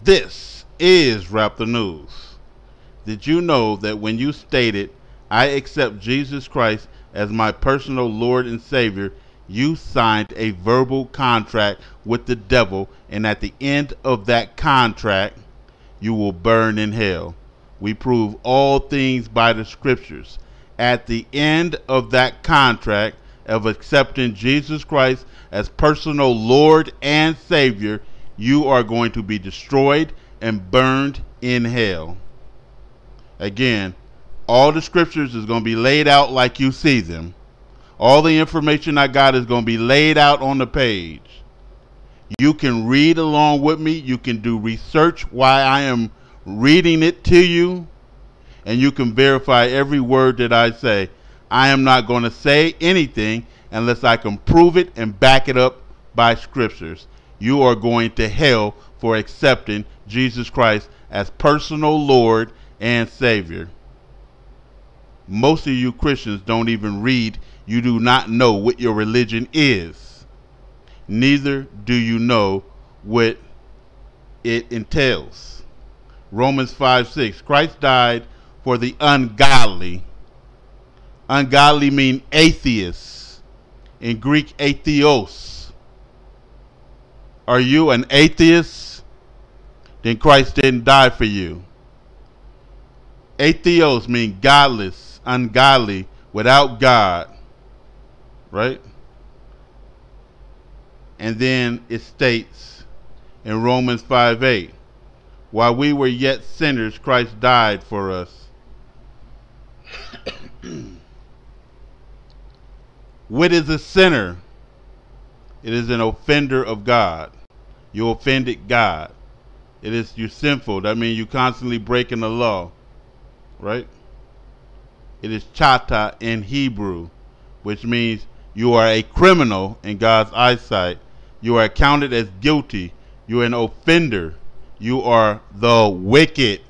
This is Rap the News. Did you know that when you stated, I accept Jesus Christ as my personal Lord and Savior, you signed a verbal contract with the devil, and at the end of that contract, you will burn in hell. We prove all things by the scriptures. At the end of that contract of accepting Jesus Christ as personal Lord and Savior, you are going to be destroyed and burned in hell. Again, all the scriptures is going to be laid out like you see them. All the information I got is going to be laid out on the page. You can read along with me. You can do research while I am reading it to you. And you can verify every word that I say. I am not going to say anything unless I can prove it and back it up by scriptures. You are going to hell for accepting Jesus Christ as personal Lord and Savior. Most of you Christians don't even read, you do not know what your religion is. Neither do you know what it entails. Romans 5 6. Christ died for the ungodly. Ungodly mean atheists. In Greek, atheos. Are you an atheist? Then Christ didn't die for you. Atheos mean godless, ungodly, without God. Right? And then it states in Romans 5 8, while we were yet sinners, Christ died for us. what is a sinner? It is an offender of God. You offended God. It is you're sinful. That means you're constantly breaking the law right? It is chata in Hebrew, which means you are a criminal in God's eyesight. You are counted as guilty. You are an offender. You are the wicked.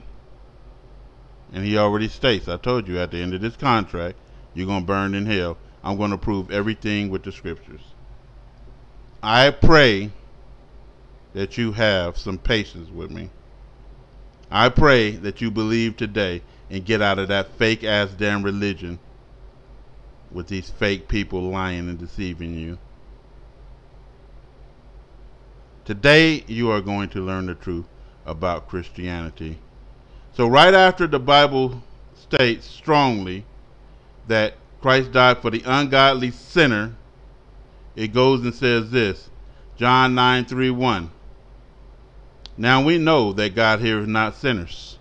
And he already states, I told you at the end of this contract, you're going to burn in hell. I'm going to prove everything with the scriptures. I pray that you have some patience with me. I pray that you believe today and get out of that fake ass damn religion with these fake people lying and deceiving you. Today, you are going to learn the truth about Christianity. So, right after the Bible states strongly that Christ died for the ungodly sinner, it goes and says this John 9 3 1. Now we know that God hears not sinners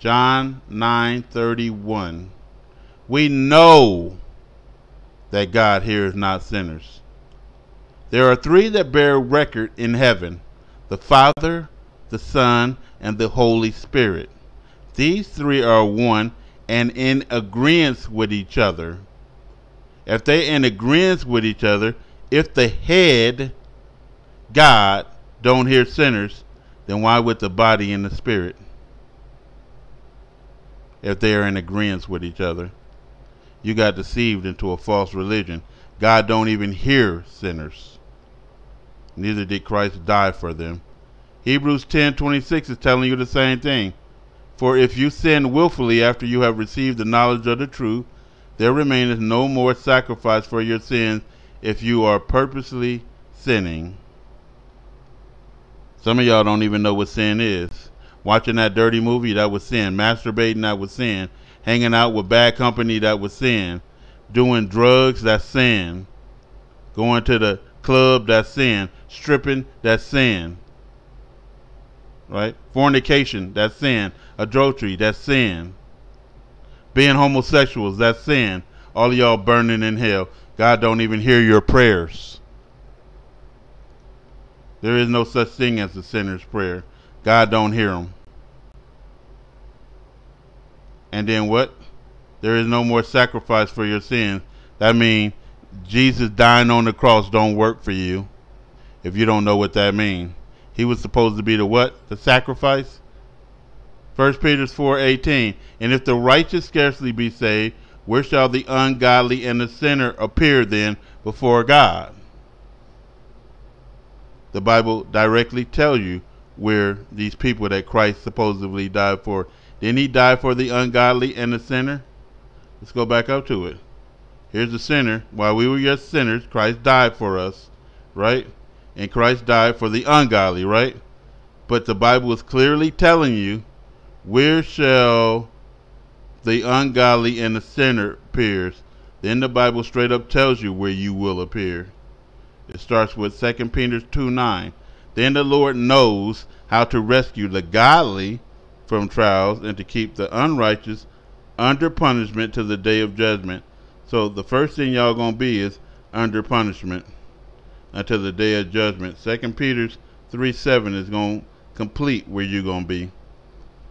John 9:31. We know that God hears not sinners. There are three that bear record in heaven the Father, the Son, and the Holy Spirit. These three are one and in agreement with each other. If they're in agreement with each other, if the head, God, don't hear sinners, then why would the body and the spirit? if they are in agreement with each other. You got deceived into a false religion. God don't even hear sinners. Neither did Christ die for them. Hebrews 10:26 is telling you the same thing. For if you sin willfully after you have received the knowledge of the truth, there remaineth no more sacrifice for your sins if you are purposely sinning. Some of y'all don't even know what sin is. Watching that dirty movie, that was sin. Masturbating, that was sin. Hanging out with bad company, that was sin. Doing drugs, that's sin. Going to the club, that's sin. Stripping, that's sin. Right? Fornication, that's sin. Adultery, that's sin. Being homosexuals, that's sin. All of y'all burning in hell. God don't even hear your prayers. There is no such thing as a sinner's prayer. God don't hear them. And then what? There is no more sacrifice for your sins. That means Jesus dying on the cross don't work for you. If you don't know what that means. He was supposed to be the what? The sacrifice? 1 Peter 4:18 And if the righteous scarcely be saved, where shall the ungodly and the sinner appear then before God? The Bible directly tells you where these people that Christ supposedly died for, didn't he die for the ungodly and the sinner? Let's go back up to it. Here's the sinner. While we were yet sinners, Christ died for us, right? And Christ died for the ungodly, right? But the Bible is clearly telling you, where shall the ungodly and the sinner appears, Then the Bible straight up tells you where you will appear. It starts with 2 Peter 2 9. Then the Lord knows how to rescue the godly from trials and to keep the unrighteous under punishment to the day of judgment. So the first thing y'all gonna be is under punishment until the day of judgment. Second Peter's three seven is gonna complete where you're gonna be.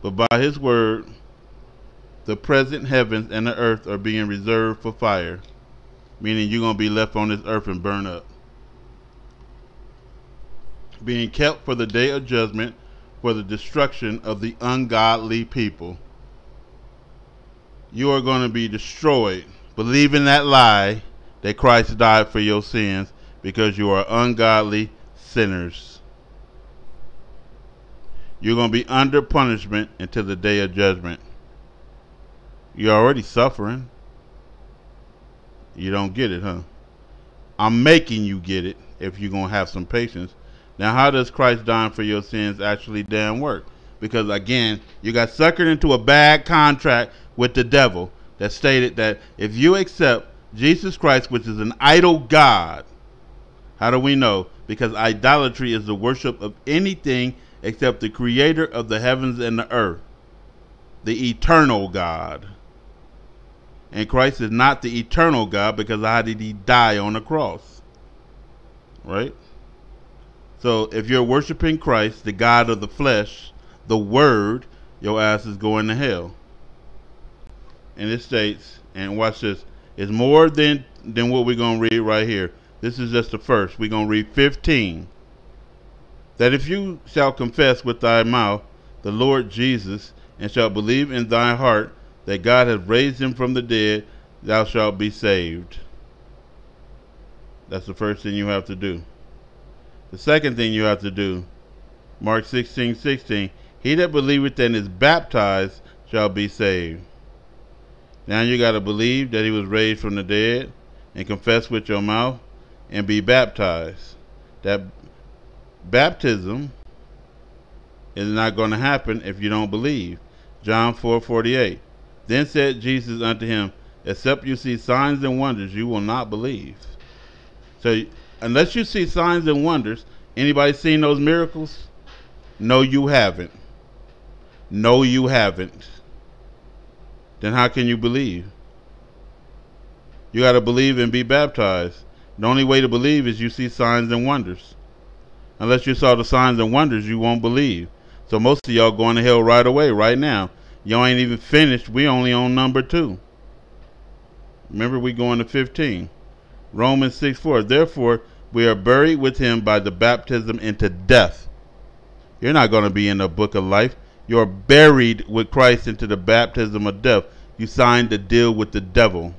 But by his word, the present heavens and the earth are being reserved for fire. Meaning you're gonna be left on this earth and burn up. Being kept for the day of judgment for the destruction of the ungodly people. You are going to be destroyed. believing that lie that Christ died for your sins because you are ungodly sinners. You're going to be under punishment until the day of judgment. You're already suffering. You don't get it, huh? I'm making you get it if you're going to have some patience. Now, how does Christ dying for your sins actually damn work? Because again, you got suckered into a bad contract with the devil that stated that if you accept Jesus Christ, which is an idol God, how do we know? Because idolatry is the worship of anything except the creator of the heavens and the earth, the eternal God. And Christ is not the eternal God because how did he die on the cross? Right? So if you're worshiping Christ, the God of the flesh, the Word, your ass is going to hell. And it states, and watch this, it's more than than what we're gonna read right here. This is just the first. We're gonna read 15. That if you shall confess with thy mouth the Lord Jesus, and shall believe in thy heart that God hath raised him from the dead, thou shalt be saved. That's the first thing you have to do. The second thing you have to do, Mark 16, 16, he that believeth and is baptized shall be saved. Now you got to believe that he was raised from the dead and confess with your mouth and be baptized. That baptism is not going to happen if you don't believe. John 4:48. Then said Jesus unto him, Except you see signs and wonders, you will not believe. So unless you see signs and wonders, anybody seen those miracles? No, you haven't. No, you haven't. Then how can you believe? You got to believe and be baptized. The only way to believe is you see signs and wonders. Unless you saw the signs and wonders, you won't believe. So most of y'all going to hell right away, right now. Y'all ain't even finished. We only on number two. Remember, we going to 15. Romans 6 4. Therefore, we are buried with him by the baptism into death. You're not going to be in the book of life. You're buried with Christ into the baptism of death. You signed a deal with the devil.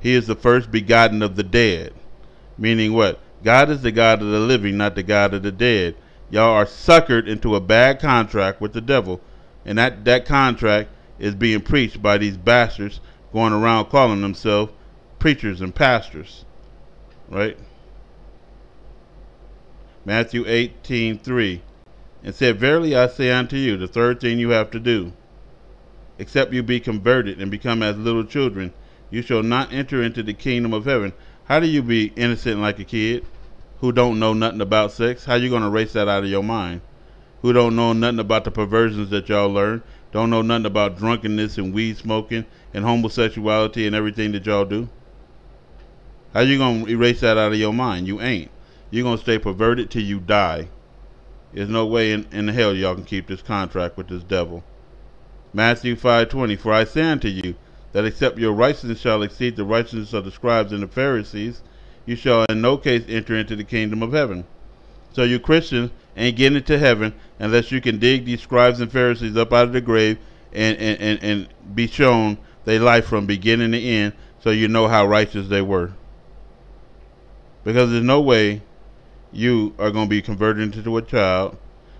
He is the first begotten of the dead. Meaning what? God is the God of the living, not the God of the dead. Y'all are suckered into a bad contract with the devil. And that, that contract is being preached by these bastards going around calling themselves preachers and pastors right? Matthew 18, 3. And said, Verily I say unto you, the third thing you have to do, except you be converted and become as little children, you shall not enter into the kingdom of heaven. How do you be innocent like a kid who don't know nothing about sex? How you going to erase that out of your mind? Who don't know nothing about the perversions that y'all learn? Don't know nothing about drunkenness and weed smoking and homosexuality and everything that y'all do? How you gonna erase that out of your mind? You ain't. You're gonna stay perverted till you die. There's no way in, in hell y'all can keep this contract with this devil. Matthew 5:20 For I say unto you that except your righteousness shall exceed the righteousness of the scribes and the Pharisees, you shall in no case enter into the kingdom of heaven. So you Christians ain't getting into heaven unless you can dig these scribes and Pharisees up out of the grave and, and, and, and be shown their life from beginning to end so you know how righteous they were because there's no way you are going to be converted into a child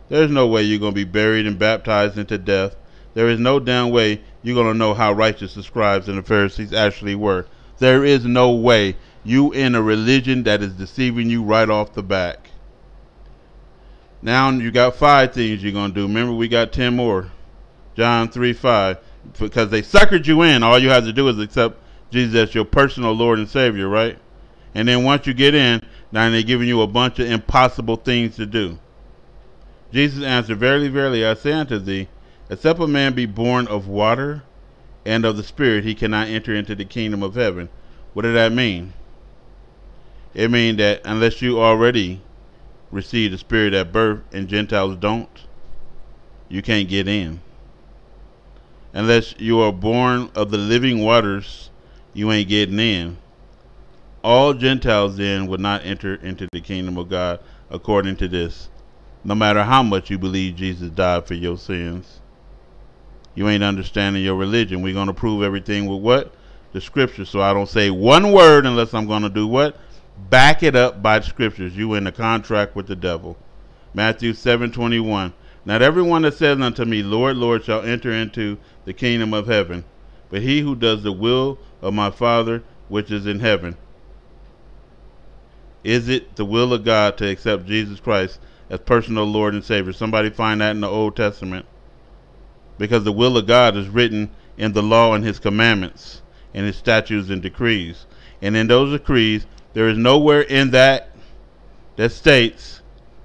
There's no way you're going to be buried and baptized into death. There is no damn way you're going to know how righteous the scribes and the Pharisees actually were. There is no way you in a religion that is deceiving you right off the back. Now you got five things you're going to do. Remember, we got 10 more. John 3 5. Because they suckered you in. All you have to do is accept Jesus as your personal Lord and Savior, right? And then once you get in, now they're giving you a bunch of impossible things to do. Jesus answered, Verily, verily, I say unto thee, except a man be born of water and of the Spirit, he cannot enter into the kingdom of heaven. What did that mean? It means that unless you already receive the Spirit at birth and Gentiles don't, you can't get in. Unless you are born of the living waters, you ain't getting in. All Gentiles then would not enter into the kingdom of God according to this, no matter how much you believe Jesus died for your sins. You ain't understanding your religion. We're going to prove everything with what? The scripture. So I don't say one word unless I'm going to do what? Back it up by the scriptures. You in a contract with the devil. Matthew 7:21. Not everyone that says unto me, Lord, Lord, shall enter into the kingdom of heaven, but he who does the will of my Father which is in heaven. Is it the will of God to accept Jesus Christ as personal Lord and Savior? Somebody find that in the Old Testament. Because the will of God is written in the law and his commandments and his statutes and decrees. And in those decrees, there is nowhere in that that states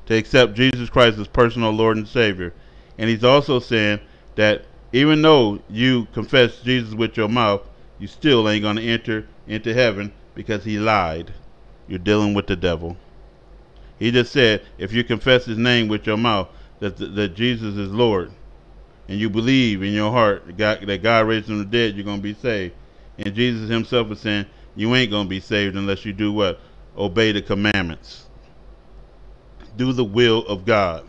to accept Jesus Christ as personal Lord and Savior. And he's also saying that even though you confess Jesus with your mouth, you still ain't going to enter into heaven because he lied. You're dealing with the devil. He just said, if you confess his name with your mouth, that, that Jesus is Lord, and you believe in your heart that God, that God raised him from the dead, you're going to be saved. And Jesus himself is saying, you ain't going to be saved unless you do what? Obey the commandments. Do the will of God.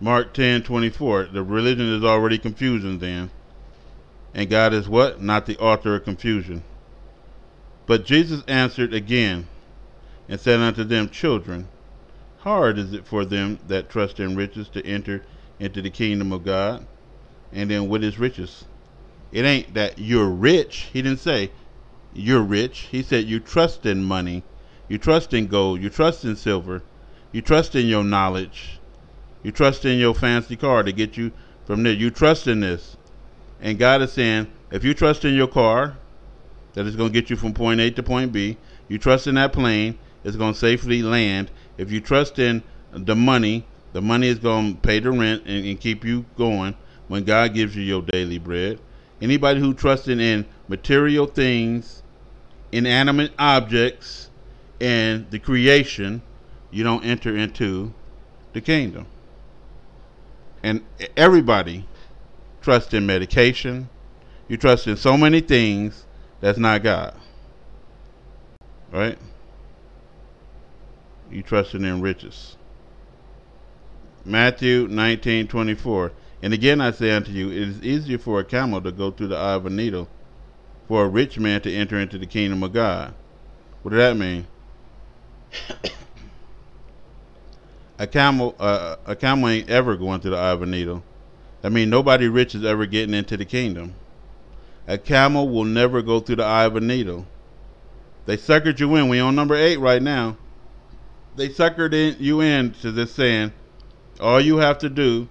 Mark 10 24. The religion is already confusion then. And God is what? Not the author of confusion. But Jesus answered again and said unto them, Children, hard is it for them that trust in riches to enter into the kingdom of God. And then what is riches? It ain't that you're rich. He didn't say you're rich. He said you trust in money. You trust in gold. You trust in silver. You trust in your knowledge. You trust in your fancy car to get you from there. You trust in this. And God is saying, if you trust in your car, that is going to get you from point A to point B, you trust in that plane, it's going to safely land. If you trust in the money, the money is going to pay the rent and, and keep you going when God gives you your daily bread. Anybody who trusts in material things, inanimate objects, and the creation, you don't enter into the kingdom and everybody trusts in medication. You trust in so many things that's not God. Right? You trusting in riches. Matthew 19:24. And again I say unto you, it is easier for a camel to go through the eye of a needle, for a rich man to enter into the kingdom of God. What does that mean? a camel uh, a camel ain't ever going through the eye of a needle. I mean, nobody rich is ever getting into the kingdom. A camel will never go through the eye of a needle. They suckered you in. We on number eight right now. They suckered in, you in to this saying, all you have to do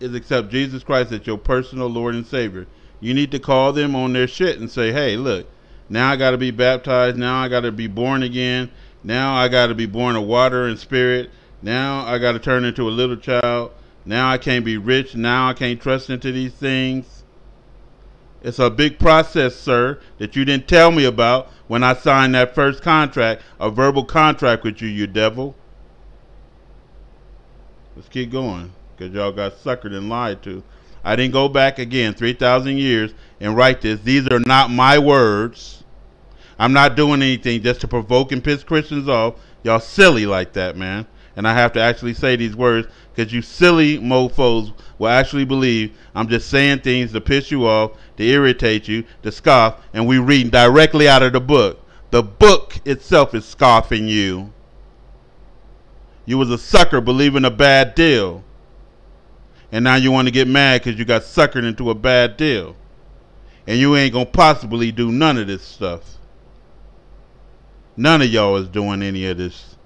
is accept Jesus Christ as your personal Lord and Savior. You need to call them on their shit and say, hey, look, now I got to be baptized. Now I got to be born again. Now I got to be born of water and spirit. Now I got to turn into a little child. Now I can't be rich. Now I can't trust into these things. It's a big process, sir, that you didn't tell me about when I signed that first contract, a verbal contract with you, you devil. Let's keep going, because y'all got suckered and lied to. I didn't go back again 3,000 years and write this. These are not my words. I'm not doing anything just to provoke and piss Christians off. Y'all silly like that, man and I have to actually say these words because you silly mofos will actually believe I'm just saying things to piss you off, to irritate you, to scoff, and we reading directly out of the book. The book itself is scoffing you. You was a sucker believing a bad deal. And now you want to get mad because you got suckered into a bad deal. And you ain't going to possibly do none of this stuff. None of y'all is doing any of this.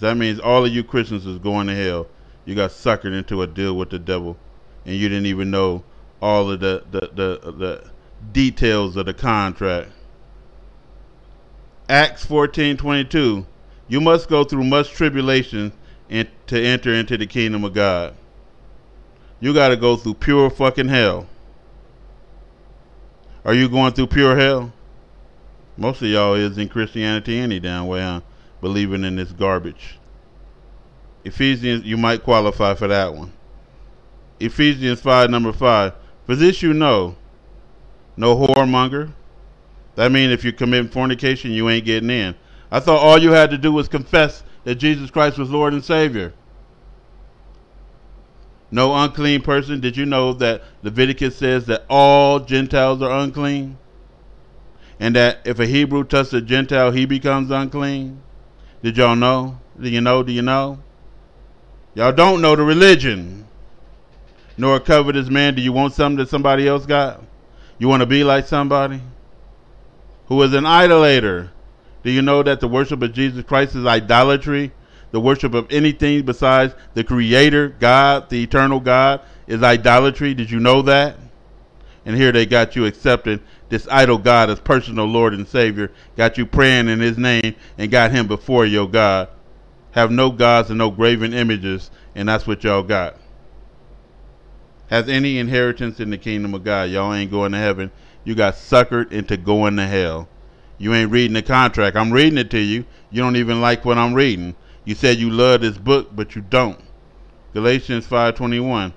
That means all of you Christians is going to hell. You got suckered into a deal with the devil. And you didn't even know all of the, the, the, the details of the contract. Acts 14:22 You must go through much tribulation to enter into the kingdom of God. You got to go through pure fucking hell. Are you going through pure hell? Most of y'all is in Christianity any damn way, huh? Believing in this garbage. Ephesians, you might qualify for that one. Ephesians 5, number 5. For this you know, no whoremonger. That means if you commit fornication, you ain't getting in. I thought all you had to do was confess that Jesus Christ was Lord and Savior. No unclean person. Did you know that Leviticus says that all Gentiles are unclean? And that if a Hebrew touches a Gentile, he becomes unclean? Did y'all know? Do you know? Do you know? Y'all don't know the religion. Nor a covetous man. Do you want something that somebody else got? You want to be like somebody? Who is an idolater? Do you know that the worship of Jesus Christ is idolatry? The worship of anything besides the Creator, God, the eternal God, is idolatry. Did you know that? And here they got you accepting this idol God as personal Lord and Savior, got you praying in His name, and got Him before your God. Have no gods and no graven images, and that's what y'all got. Has any inheritance in the kingdom of God. Y'all ain't going to heaven. You got suckered into going to hell. You ain't reading the contract. I'm reading it to you. You don't even like what I'm reading. You said you love this book, but you don't. Galatians 5:21.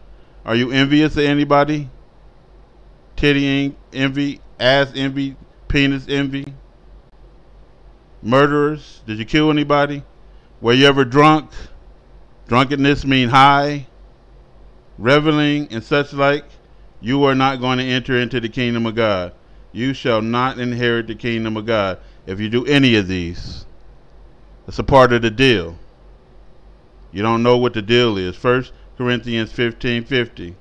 Are you envious of anybody? Tittying envy, ass envy, penis envy. Murderers? Did you kill anybody? Were you ever drunk? Drunkenness mean high. Reveling and such like. You are not going to enter into the kingdom of God. You shall not inherit the kingdom of God if you do any of these. It's a part of the deal. You don't know what the deal is. First Corinthians 15:50.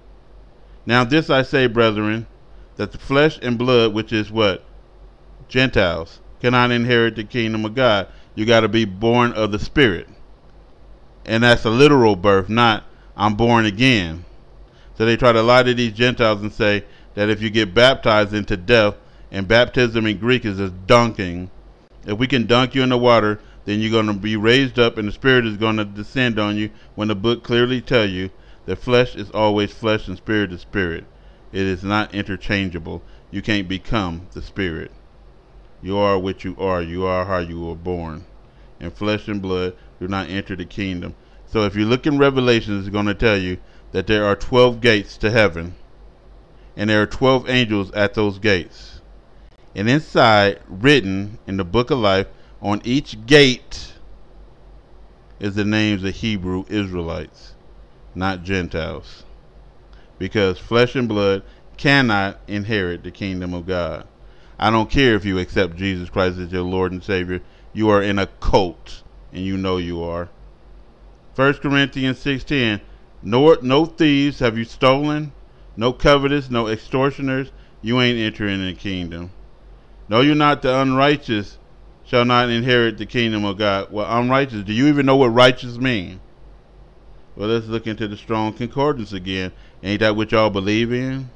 Now this I say, brethren, that the flesh and blood, which is what? Gentiles, cannot inherit the kingdom of God. You got to be born of the Spirit. And that's a literal birth, not I'm born again. So they try to lie to these Gentiles and say that if you get baptized into death, and baptism in Greek is just dunking. If we can dunk you in the water, then you're going to be raised up and the Spirit is going to descend on you when the book clearly tell you that flesh is always flesh and spirit is spirit. It is not interchangeable. You can't become the Spirit. You are what you are. You are how you were born. And flesh and blood do not enter the kingdom. So if you look in Revelation, it's going to tell you that there are 12 gates to heaven. And there are 12 angels at those gates and inside, written in the book of life, on each gate is the names of Hebrew Israelites, not Gentiles. Because flesh and blood cannot inherit the kingdom of God. I don't care if you accept Jesus Christ as your Lord and Savior. You are in a cult, and you know you are. 1 Corinthians 6.10 no, no thieves have you stolen, no covetous, no extortioners. You ain't entering the kingdom. Know you not the unrighteous shall not inherit the kingdom of God. Well, unrighteous, do you even know what righteous mean? Well, let's look into the strong concordance again. Ain't that what y'all believe in?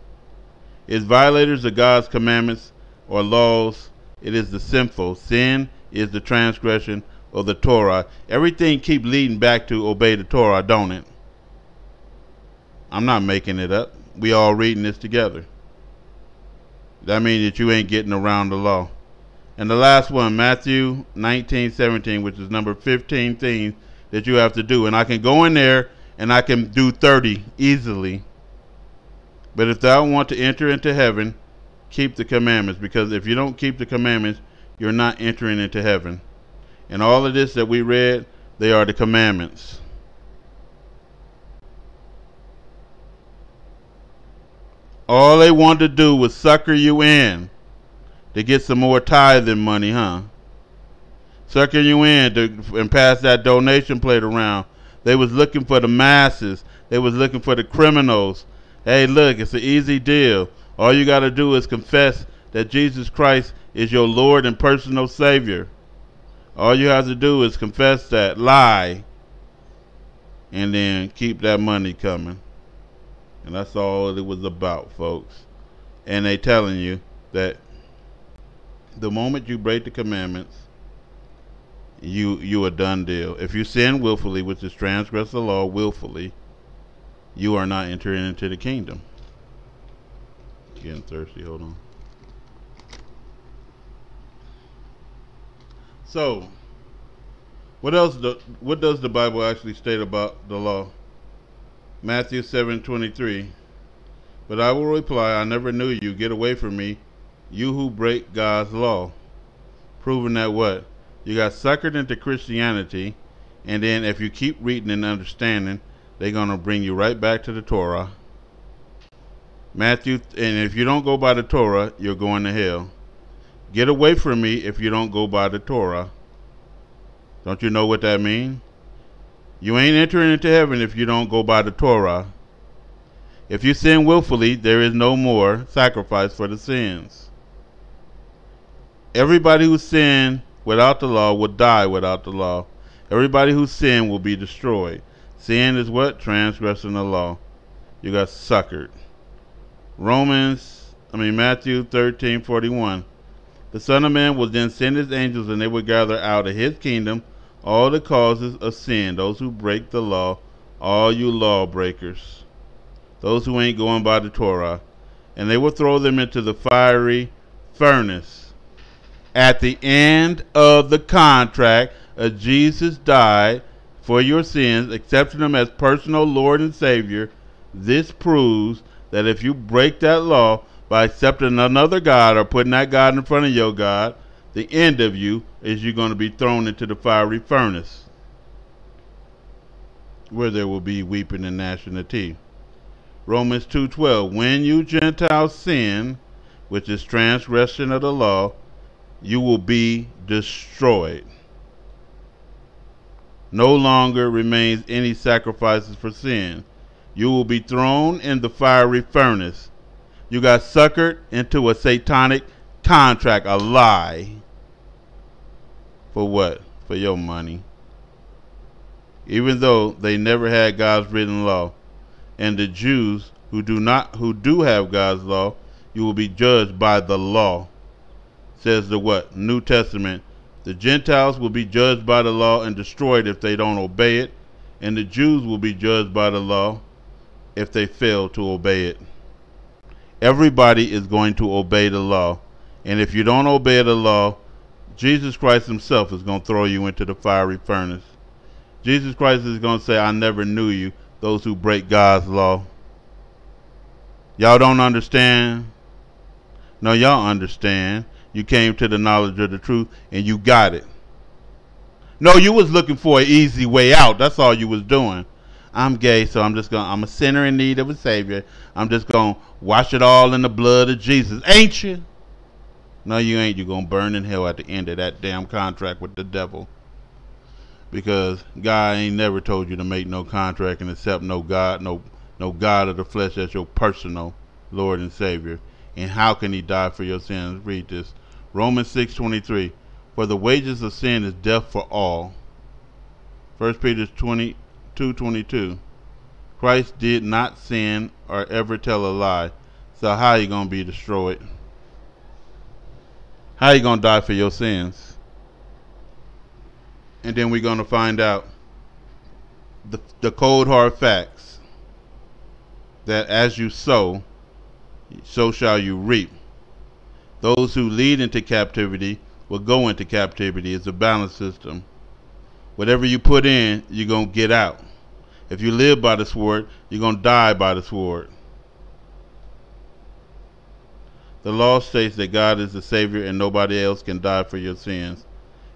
Is violators of God's commandments or laws, it is the sinful. Sin is the transgression of the Torah. Everything keep leading back to obey the Torah, don't it? I'm not making it up. We all reading this together. That means that you ain't getting around the law. And the last one, Matthew 19, 17, which is number 15 things that you have to do. And I can go in there and I can do 30 easily. But if thou want to enter into heaven, keep the commandments. Because if you don't keep the commandments, you're not entering into heaven. And all of this that we read, they are the commandments. All they wanted to do was sucker you in to get some more tithing money, huh? Sucker you in to, and pass that donation plate around They was looking for the masses. They was looking for the criminals. Hey, look, it's an easy deal. All you got to do is confess that Jesus Christ is your Lord and personal Savior. All you have to do is confess that lie and then keep that money coming. And that's all it was about, folks. And they telling you that the moment you break the commandments, you you a done deal. If you sin willfully, which is transgress the law willfully, you are not entering into the kingdom. Getting thirsty, hold on. So, what else? Do, what does the Bible actually state about the law? Matthew seven twenty three. But I will reply, I never knew you. Get away from me, you who break God's law. Proving that what? You got suckered into Christianity, and then if you keep reading and understanding, they're going to bring you right back to the Torah. Matthew, and if you don't go by the Torah, you're going to hell. Get away from me if you don't go by the Torah. Don't you know what that means? You ain't entering into heaven if you don't go by the Torah. If you sin willfully, there is no more sacrifice for the sins. Everybody who sinned without the law will die without the law. Everybody who sinned will be destroyed. Sin is what? Transgressing the law. You got suckered. Romans, I mean Matthew 13, 41. The Son of Man will then send his angels and they will gather out of his kingdom all the causes of sin, those who break the law, all you lawbreakers, those who ain't going by the Torah, and they will throw them into the fiery furnace. At the end of the contract, uh, Jesus died for your sins, accepting him as personal Lord and Savior. This proves that if you break that law by accepting another God or putting that God in front of your God, the end of you is you're going to be thrown into the fiery furnace where there will be weeping and gnashing of teeth. Romans 2:12 When you Gentiles sin, which is transgression of the law, you will be destroyed. No longer remains any sacrifices for sin. You will be thrown in the fiery furnace. You got suckered into a satanic contract, a lie. For what? For your money. Even though they never had God's written law. And the Jews who do not who do have God's law, you will be judged by the law. Says the what? New Testament. The Gentiles will be judged by the law and destroyed if they don't obey it, and the Jews will be judged by the law if they fail to obey it. Everybody is going to obey the law. And if you don't obey the law, Jesus Christ himself is going to throw you into the fiery furnace. Jesus Christ is going to say, I never knew you, those who break God's law. Y'all don't understand? No, y'all understand. You came to the knowledge of the truth and you got it. No, you was looking for an easy way out. That's all you was doing. I'm gay, so I'm just going to I'm a sinner in need of a savior. I'm just going to wash it all in the blood of Jesus. Ain't you? No, you ain't. You're going to burn in hell at the end of that damn contract with the devil. Because God ain't never told you to make no contract and accept no God, no no God of the flesh as your personal Lord and Savior. And how can he die for your sins? Read this. Romans 6.23 For the wages of sin is death for all. 1 Peter 22.22 Christ did not sin or ever tell a lie. So how you going to be destroyed? How you going to die for your sins? And then we're going to find out the, the cold hard facts that as you sow, so shall you reap. Those who lead into captivity will go into captivity. It's a balance system. Whatever you put in, you're going to get out. If you live by the sword, you're going to die by the sword. The law states that God is the Savior and nobody else can die for your sins.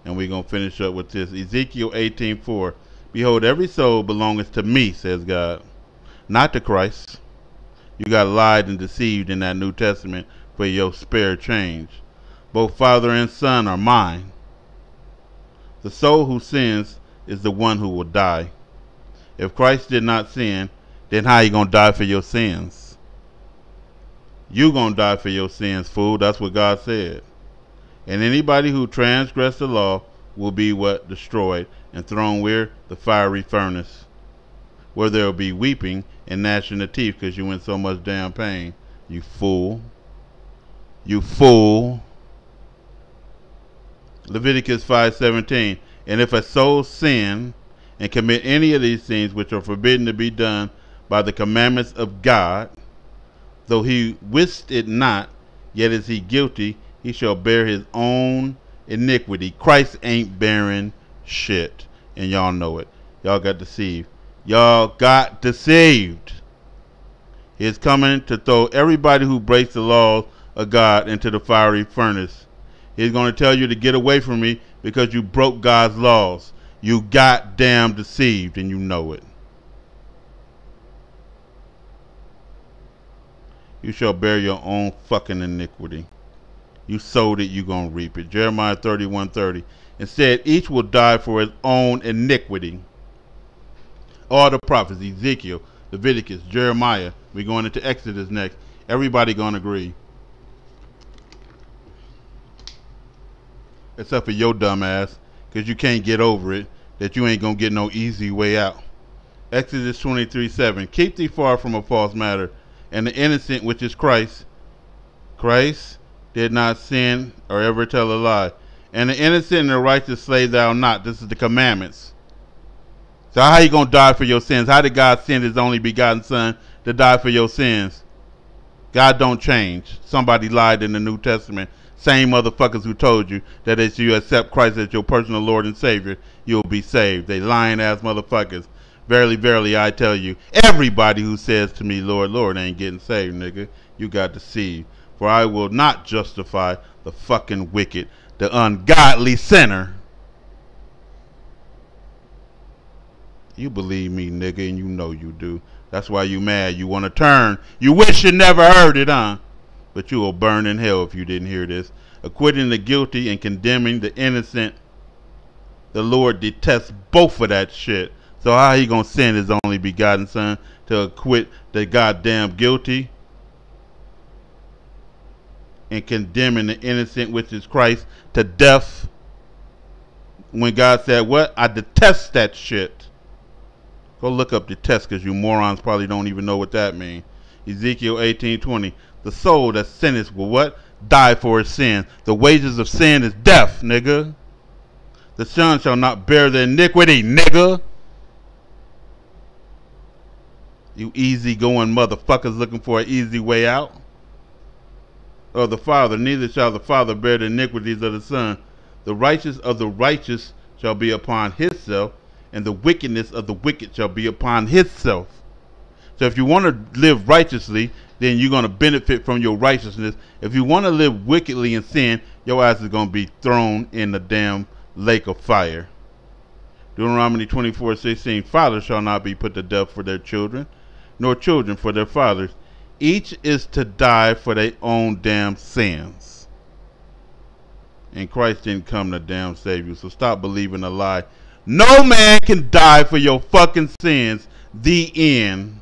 And we're going to finish up with this. Ezekiel 18:4. Behold, every soul belongeth to me, says God, not to Christ. You got lied and deceived in that New Testament for your spare change. Both father and son are mine. The soul who sins is the one who will die. If Christ did not sin, then how you gonna die for your sins? You gonna die for your sins, fool. That's what God said. And anybody who transgressed the law will be what destroyed and thrown where the fiery furnace, where there will be weeping and gnashing of teeth because you went so much damn pain. You fool. You fool. Leviticus 5:17. And if a soul sin and commit any of these things which are forbidden to be done by the commandments of God, though he wist it not, yet is he guilty, he shall bear his own iniquity. Christ ain't bearing shit. And y'all know it. Y'all got deceived. Y'all got deceived. He's coming to throw everybody who breaks the laws of God into the fiery furnace. He's going to tell you to get away from me because you broke God's laws. You got goddamn deceived and you know it. You shall bear your own fucking iniquity. You sowed it, you gonna reap it. Jeremiah 31 30. Instead, each will die for his own iniquity. All the prophets, Ezekiel, Leviticus, Jeremiah, we're going into Exodus next. Everybody gonna agree. Except for your dumb ass, because you can't get over it, that you ain't gonna get no easy way out. Exodus 23 7. Keep thee far from a false matter, and the innocent which is Christ. Christ did not sin or ever tell a lie. And the innocent and the righteous slay thou not. This is the commandments. So how you gonna die for your sins? How did God send his only begotten son to die for your sins? God don't change. Somebody lied in the New Testament. Same motherfuckers who told you that if you accept Christ as your personal Lord and Savior, you'll be saved. They lying ass motherfuckers. Verily, verily, I tell you, everybody who says to me, Lord, Lord, ain't getting saved, nigga. You got deceived. For I will not justify the fucking wicked, the ungodly sinner. You believe me, nigga, and you know you do. That's why you mad. You want to turn. You wish you never heard it, huh? But you will burn in hell if you didn't hear this. Acquitting the guilty and condemning the innocent. The Lord detests both of that shit. So how he gonna send his only begotten son to acquit the goddamn guilty? and condemning the innocent, which is Christ, to death. When God said, What? I detest that shit. Go look up detest because you morons probably don't even know what that means. Ezekiel 18:20. The soul that sinneth will what? Die for his sin. The wages of sin is death, nigga. The son shall not bear the iniquity, nigga. You easy going motherfuckers looking for an easy way out of the Father, neither shall the Father bear the iniquities of the Son. The righteous of the righteous shall be upon himself, and the wickedness of the wicked shall be upon himself. So if you want to live righteously, then you're going to benefit from your righteousness. If you want to live wickedly in sin, your ass is going to be thrown in the damn lake of fire. Deuteronomy 24, 16, Fathers shall not be put to death for their children, nor children for their fathers each is to die for their own damn sins. And Christ didn't come to damn save you. So stop believing a lie. No man can die for your fucking sins. The end.